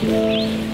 Música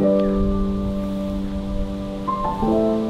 Thank you.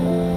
Amen.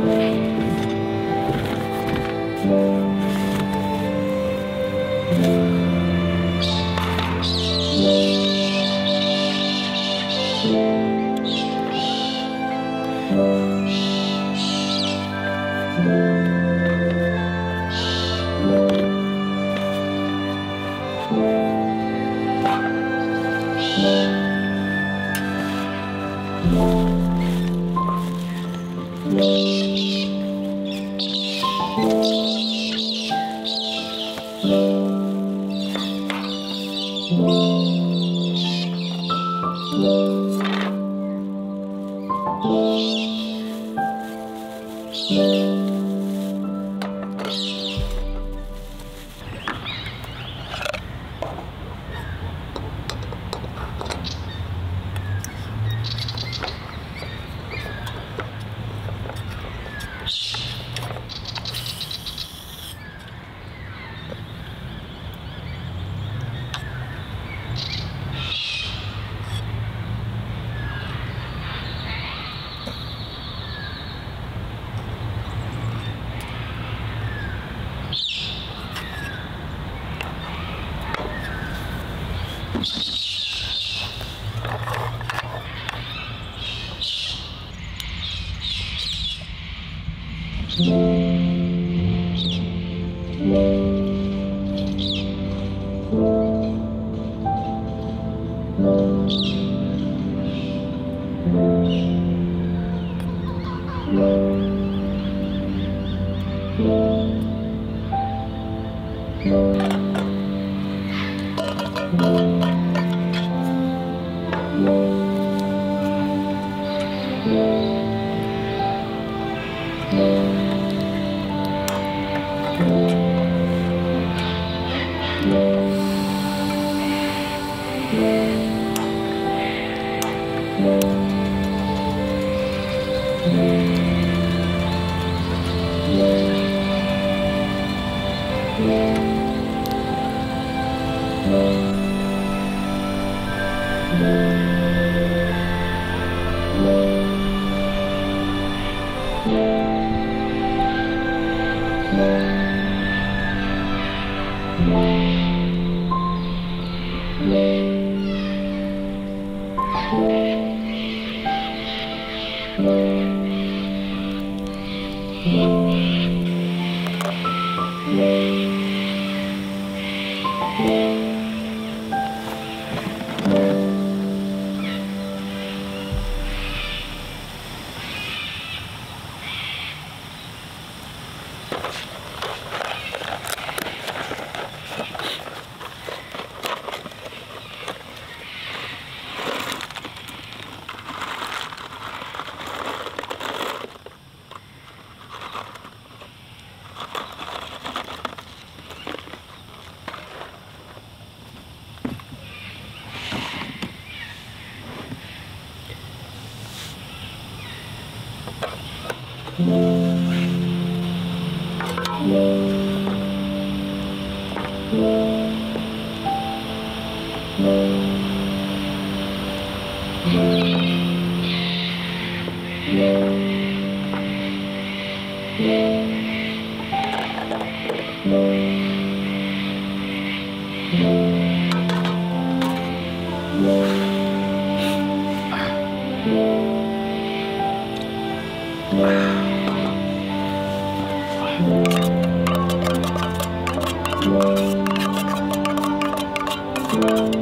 Thank. Música Thank you.